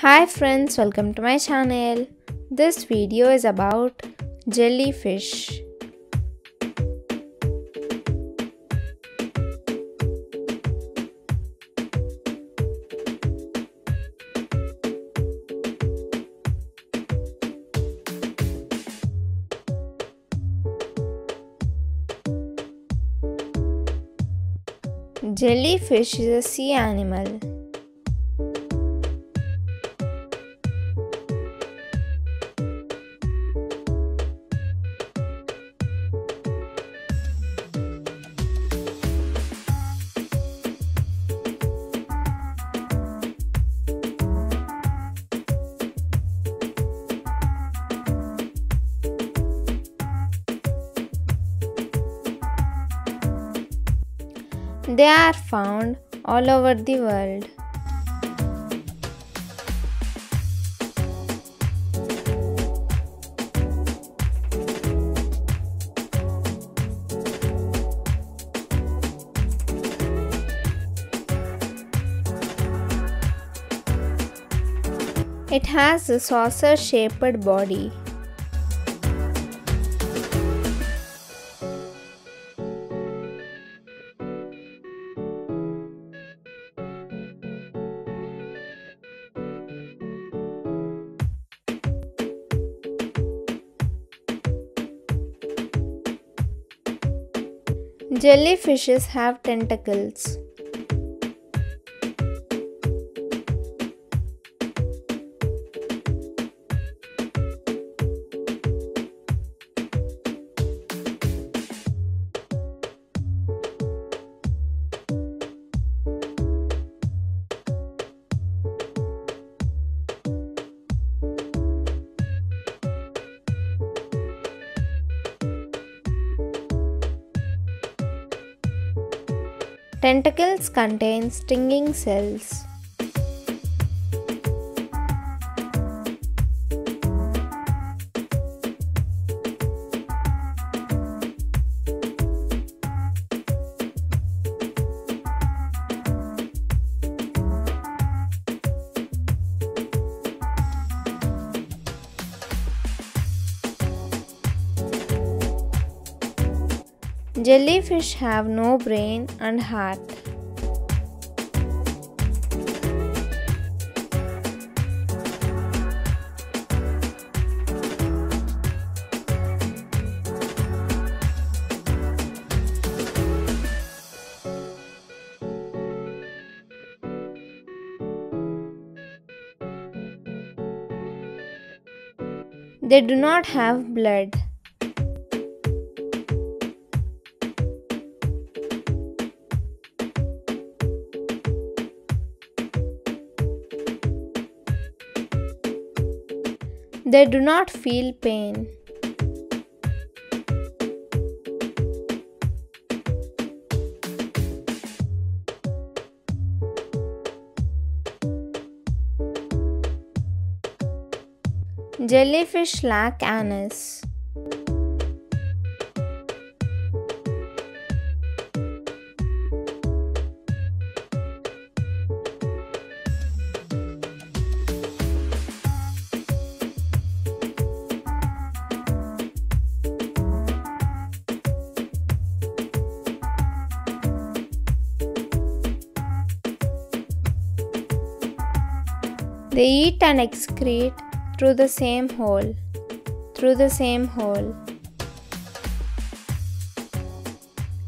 Hi friends, welcome to my channel. This video is about jellyfish. Jellyfish is a sea animal. They are found all over the world. It has a saucer shaped body. Jellyfishes have tentacles. Tentacles contain stinging cells. Jellyfish have no brain and heart. They do not have blood. They do not feel pain. Jellyfish lack anus. They eat and excrete through the same hole. Through the same hole.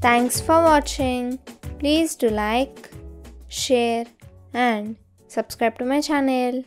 Thanks for watching. Please do like, share and subscribe to my channel.